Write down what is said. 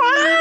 Ah!